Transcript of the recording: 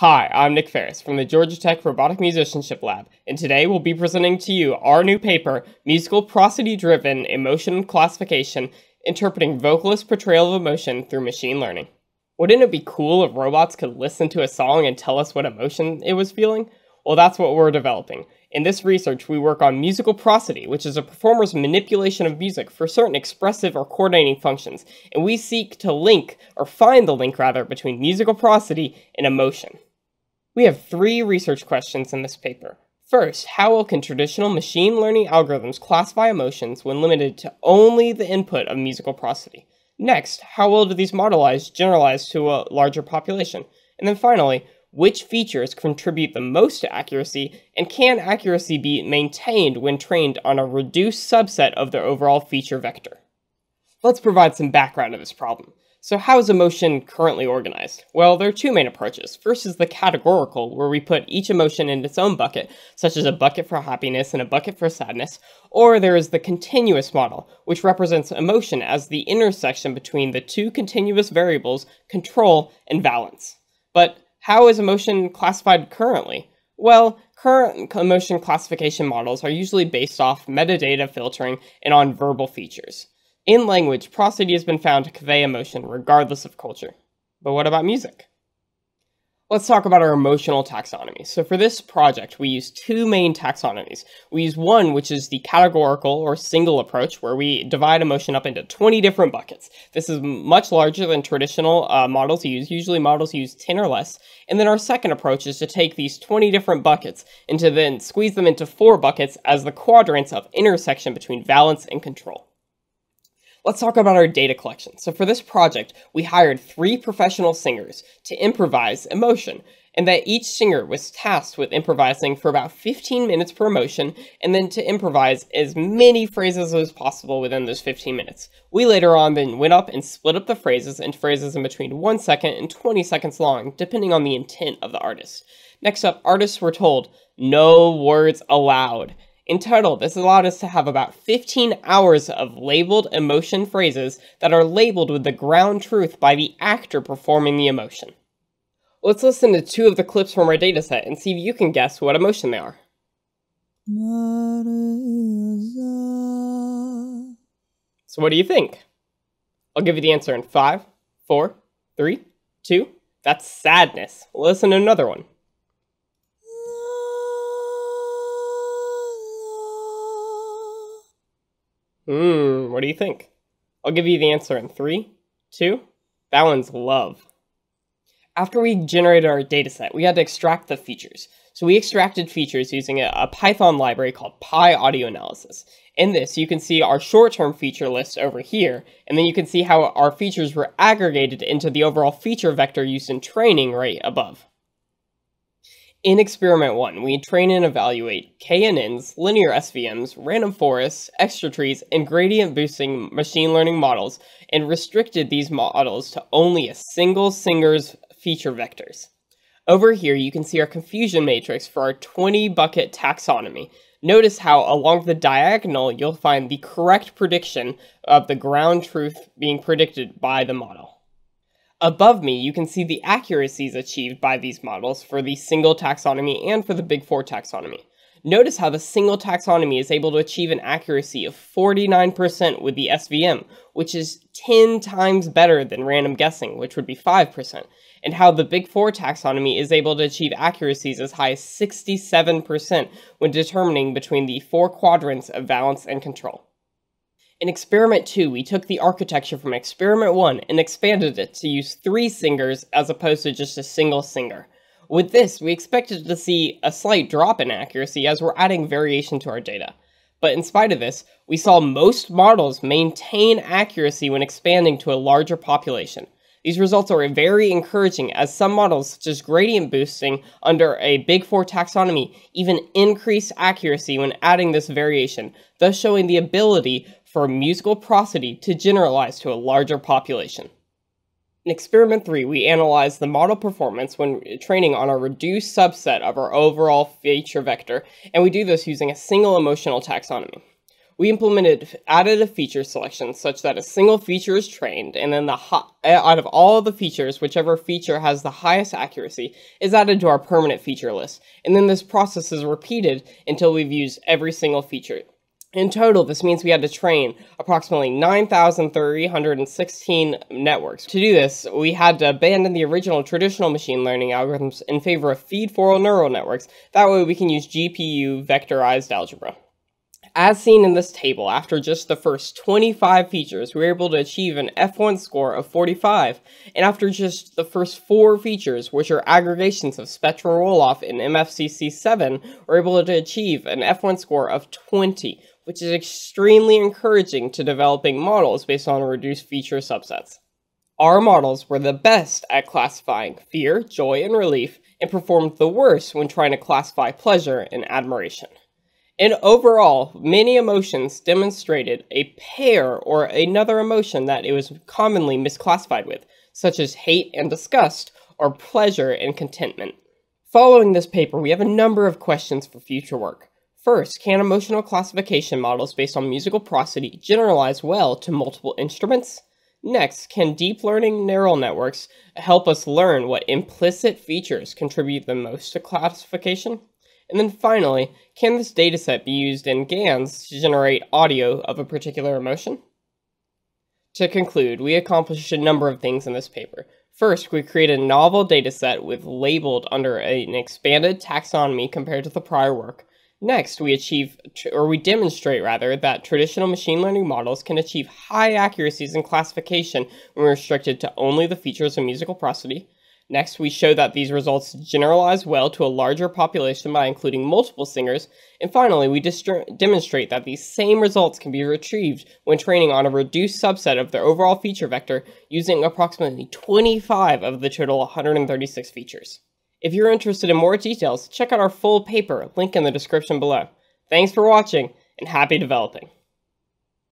Hi, I'm Nick Farris from the Georgia Tech Robotic Musicianship Lab, and today we'll be presenting to you our new paper, Musical Prosody Driven Emotion Classification Interpreting Vocalist Portrayal of Emotion Through Machine Learning. Wouldn't it be cool if robots could listen to a song and tell us what emotion it was feeling? Well, that's what we're developing. In this research, we work on musical prosody, which is a performer's manipulation of music for certain expressive or coordinating functions, and we seek to link, or find the link rather, between musical prosody and emotion. We have three research questions in this paper. First, how well can traditional machine learning algorithms classify emotions when limited to only the input of musical prosody? Next, how well do these modelize generalize to a larger population? And then finally, which features contribute the most to accuracy, and can accuracy be maintained when trained on a reduced subset of the overall feature vector? Let's provide some background to this problem. So how is emotion currently organized? Well, there are two main approaches. First is the categorical, where we put each emotion in its own bucket, such as a bucket for happiness and a bucket for sadness, or there is the continuous model, which represents emotion as the intersection between the two continuous variables, control and valence. But how is emotion classified currently? Well, current emotion classification models are usually based off metadata filtering and on verbal features. In language, prosody has been found to convey emotion regardless of culture. But what about music? Let's talk about our emotional taxonomy. So for this project, we use two main taxonomies. We use one, which is the categorical or single approach, where we divide emotion up into 20 different buckets. This is much larger than traditional uh, models use. Usually models use 10 or less. And then our second approach is to take these 20 different buckets and to then squeeze them into four buckets as the quadrants of intersection between valence and control. Let's talk about our data collection. So for this project, we hired three professional singers to improvise emotion, and that each singer was tasked with improvising for about 15 minutes per emotion, and then to improvise as many phrases as possible within those 15 minutes. We later on then went up and split up the phrases into phrases in between 1 second and 20 seconds long, depending on the intent of the artist. Next up, artists were told, no words allowed. In total, this allowed us to have about 15 hours of labeled emotion phrases that are labeled with the ground truth by the actor performing the emotion. Let's listen to two of the clips from our dataset and see if you can guess what emotion they are. So what do you think? I'll give you the answer in five, four, three, two. That's sadness. Listen to another one. Hmm, what do you think? I'll give you the answer in three, two, that one's love. After we generated our dataset, we had to extract the features. So we extracted features using a, a Python library called PyAudioAnalysis. In this, you can see our short-term feature list over here, and then you can see how our features were aggregated into the overall feature vector used in training right above. In experiment one, we train and evaluate KNNs, linear SVMs, random forests, extra trees, and gradient boosting machine learning models, and restricted these models to only a single singer's feature vectors. Over here, you can see our confusion matrix for our 20 bucket taxonomy. Notice how along the diagonal, you'll find the correct prediction of the ground truth being predicted by the model. Above me, you can see the accuracies achieved by these models for the single taxonomy and for the Big Four taxonomy. Notice how the single taxonomy is able to achieve an accuracy of 49% with the SVM, which is 10 times better than random guessing, which would be 5%, and how the Big Four taxonomy is able to achieve accuracies as high as 67% when determining between the four quadrants of valence and control. In Experiment 2, we took the architecture from Experiment 1 and expanded it to use three singers as opposed to just a single singer. With this, we expected to see a slight drop in accuracy as we're adding variation to our data. But in spite of this, we saw most models maintain accuracy when expanding to a larger population. These results are very encouraging as some models, such as gradient boosting under a Big Four taxonomy, even increase accuracy when adding this variation, thus showing the ability for musical prosody to generalize to a larger population. In experiment 3, we analyzed the model performance when training on a reduced subset of our overall feature vector, and we do this using a single emotional taxonomy. We implemented additive feature selection such that a single feature is trained, and then the eh, out of all the features, whichever feature has the highest accuracy is added to our permanent feature list. And then this process is repeated until we've used every single feature. In total, this means we had to train approximately 9,316 networks. To do this, we had to abandon the original traditional machine learning algorithms in favor of feed-forward neural networks. That way we can use GPU vectorized algebra. As seen in this table, after just the first 25 features, we were able to achieve an F1 score of 45, and after just the first 4 features, which are aggregations of Spectrum Rolloff in MFCC7, we were able to achieve an F1 score of 20, which is extremely encouraging to developing models based on reduced feature subsets. Our models were the best at classifying fear, joy, and relief, and performed the worst when trying to classify pleasure and admiration. And overall, many emotions demonstrated a pair or another emotion that it was commonly misclassified with, such as hate and disgust, or pleasure and contentment. Following this paper, we have a number of questions for future work. First, can emotional classification models based on musical prosody generalize well to multiple instruments? Next, can deep learning neural networks help us learn what implicit features contribute the most to classification? And then finally, can this dataset be used in GANs to generate audio of a particular emotion? To conclude, we accomplished a number of things in this paper. First, we created a novel dataset with labeled under an expanded taxonomy compared to the prior work. Next, we achieve, or we demonstrate rather, that traditional machine learning models can achieve high accuracies in classification when restricted to only the features of musical prosody. Next, we show that these results generalize well to a larger population by including multiple singers. And finally, we demonstrate that these same results can be retrieved when training on a reduced subset of their overall feature vector using approximately 25 of the total 136 features. If you're interested in more details, check out our full paper, link in the description below. Thanks for watching, and happy developing!